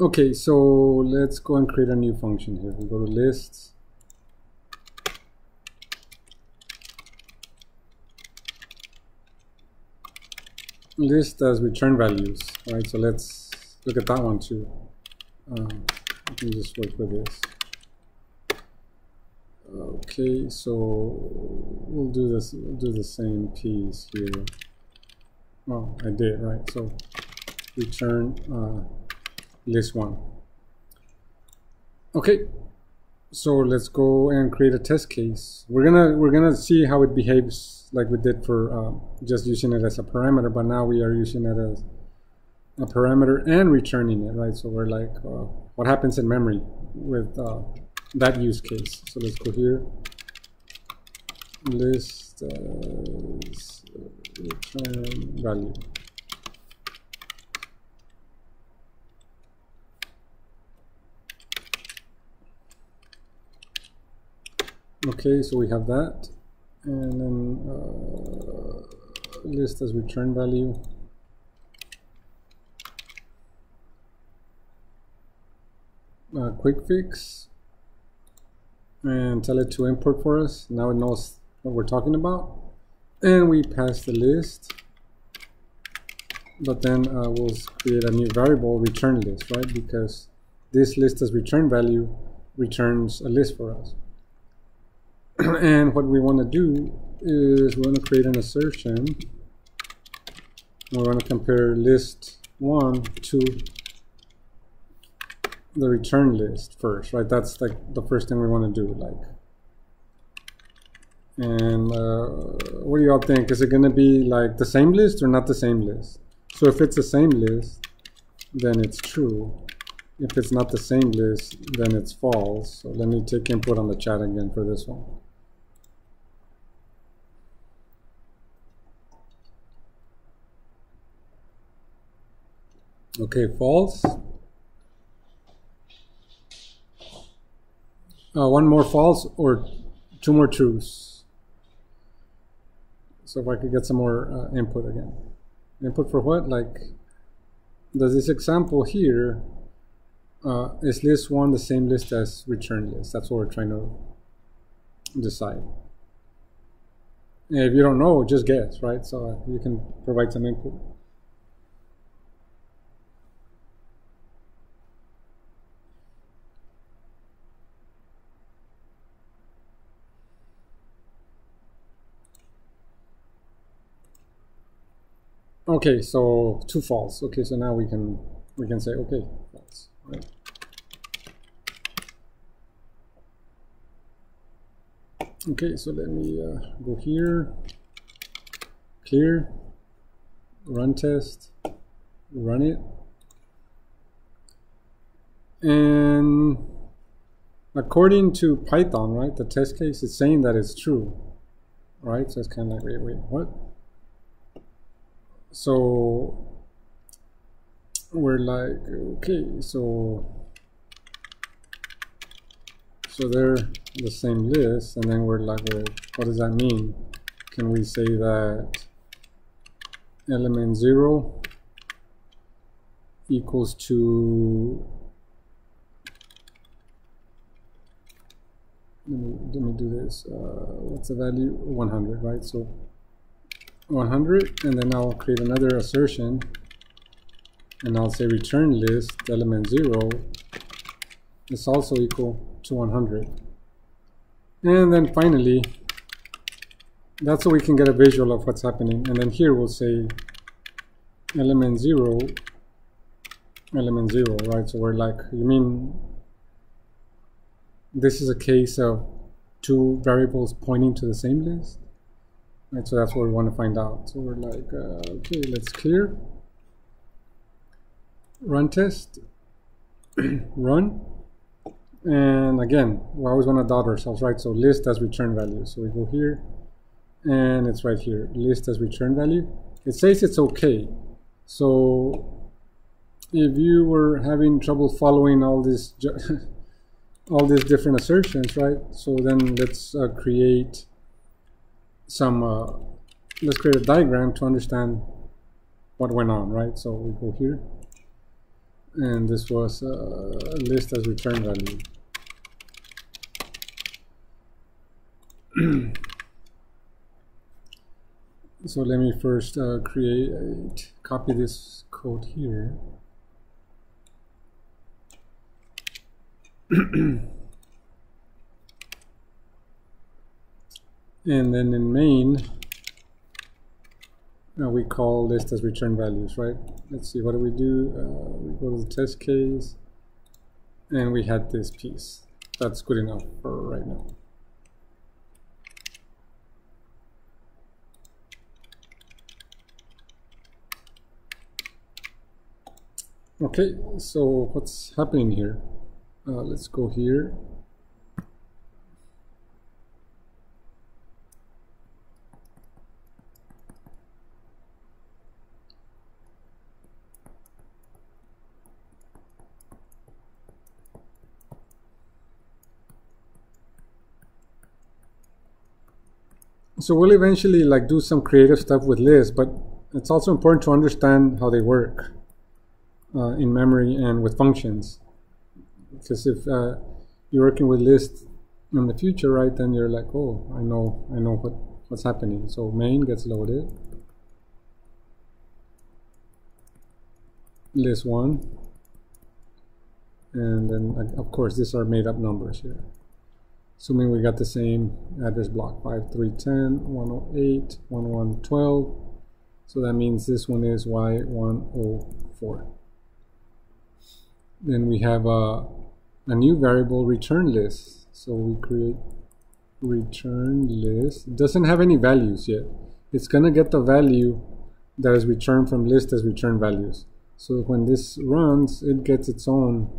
Okay, so let's go and create a new function here. We go to lists. List as return values, right? So let's look at that one too. Um, I can just work with this. Okay, so we'll do this. We'll do the same piece here. Well, I did right. So return. Uh, list one. Okay, so let's go and create a test case. We're gonna we're gonna see how it behaves like we did for uh, just using it as a parameter, but now we are using it as a parameter and returning it, right? So we're like, uh, what happens in memory with uh, that use case? So let's go here, list return value. Okay, so we have that. And then uh, list as return value. Uh, quick fix and tell it to import for us. Now it knows what we're talking about. And we pass the list. But then uh, we'll create a new variable return list, right? Because this list as return value returns a list for us. And what we want to do is we want to create an assertion. We want to compare list one to the return list first, right? That's like the first thing we want to do, like. And uh, what do y'all think? Is it going to be like the same list or not the same list? So if it's the same list, then it's true. If it's not the same list, then it's false. So let me take input on the chat again for this one. Okay, false. Uh, one more false or two more truths. So if I could get some more uh, input again. Input for what? Like, does this example here, uh, is list one the same list as return list? That's what we're trying to decide. And if you don't know, just guess, right? So you can provide some input. Okay, so two false. Okay, so now we can we can say okay, false. Right. Okay, so let me uh, go here, clear, run test, run it, and according to Python, right, the test case is saying that it's true, right? So it's kind of like, wait, wait, what? So we're like okay so so they're the same list and then we're like well what does that mean? Can we say that element 0 equals to let me, let me do this uh, what's the value? 100 right? So 100 and then I'll create another assertion and I'll say return list element 0 is also equal to 100 and then finally that's so we can get a visual of what's happening. And then here we'll say element 0 element 0 right? So we're like you mean this is a case of two variables pointing to the same list Right, so that's what we want to find out. So we're like, uh, okay, let's clear. Run test. Run. And again, we always want to dot ourselves, right? So list as return value. So we go here, and it's right here, list as return value. It says it's okay. So if you were having trouble following all these all these different assertions, right? So then let's uh, create some, uh, let's create a diagram to understand what went on, right? So we go here, and this was a list as return value. so let me first uh, create, copy this code here. and then in main, uh, we call list as return values, right? Let's see, what do we do? Uh, we go to the test case, and we had this piece. That's good enough for right now. Okay, so what's happening here? Uh, let's go here. So we'll eventually like do some creative stuff with lists, but it's also important to understand how they work uh, in memory and with functions. Because if uh, you're working with lists in the future, right, then you're like, oh, I know, I know what what's happening. So main gets loaded, list one, and then of course these are made up numbers here. Assuming we got the same address block 5310, 108, 1112. So that means this one is Y104. Then we have a, a new variable return list. So we create return list. It doesn't have any values yet. It's going to get the value that is returned from list as return values. So when this runs, it gets its own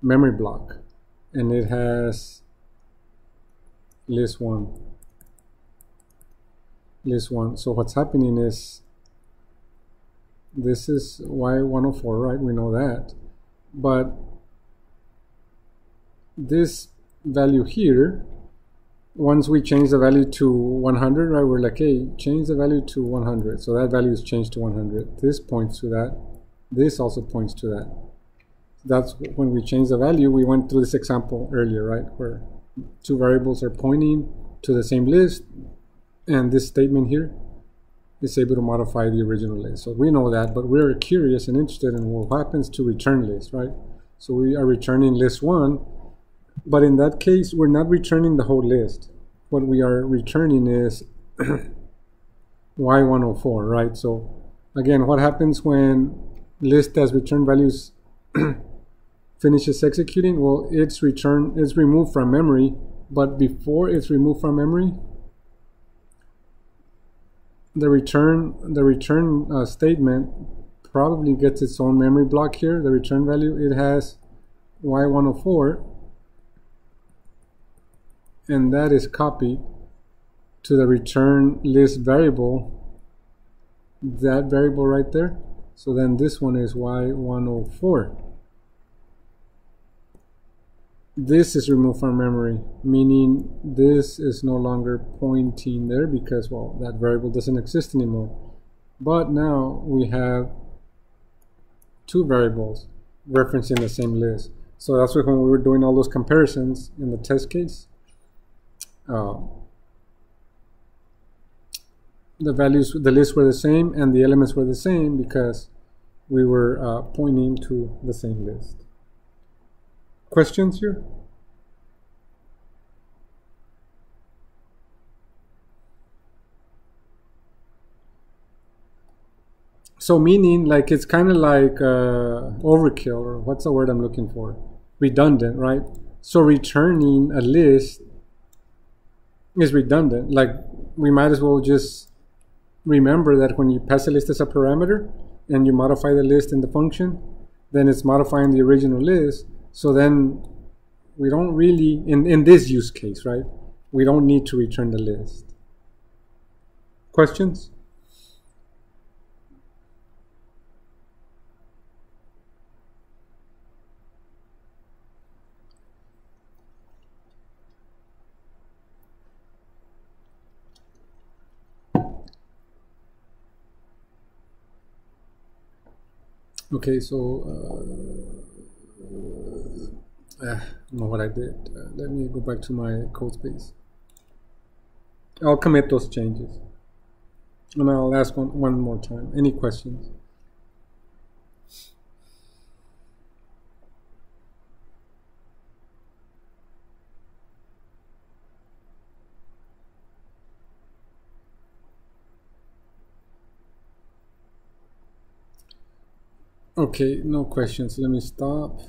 memory block. And it has list one. List one. So what's happening is this is Y104, right? We know that but this value here once we change the value to 100 right we're like hey change the value to 100 so that value is changed to 100 this points to that this also points to that that's when we change the value we went through this example earlier right where two variables are pointing to the same list and this statement here is able to modify the original list. So we know that, but we're curious and interested in what happens to return list, right? So we are returning list one, but in that case, we're not returning the whole list. What we are returning is Y104, right? So again, what happens when list as return values finishes executing? Well, it's return, it's removed from memory, but before it's removed from memory, the return the return uh, statement probably gets its own memory block here. The return value it has y104 and that is copied to the return list variable. That variable right there. So then this one is y104 this is removed from memory, meaning this is no longer pointing there because, well, that variable doesn't exist anymore. But now we have two variables referencing the same list. So that's when we were doing all those comparisons in the test case. Uh, the values, the lists were the same and the elements were the same because we were uh, pointing to the same list. Questions here? So meaning like it's kind of like uh, overkill or what's the word I'm looking for? Redundant, right? So returning a list is redundant. Like we might as well just remember that when you pass a list as a parameter and you modify the list in the function, then it's modifying the original list so then we don't really, in, in this use case, right, we don't need to return the list. Questions? Okay, so uh, Uh, don't know what I did. Uh, let me go back to my code space. I'll commit those changes. And I'll ask one, one more time. Any questions? Okay, no questions. Let me stop.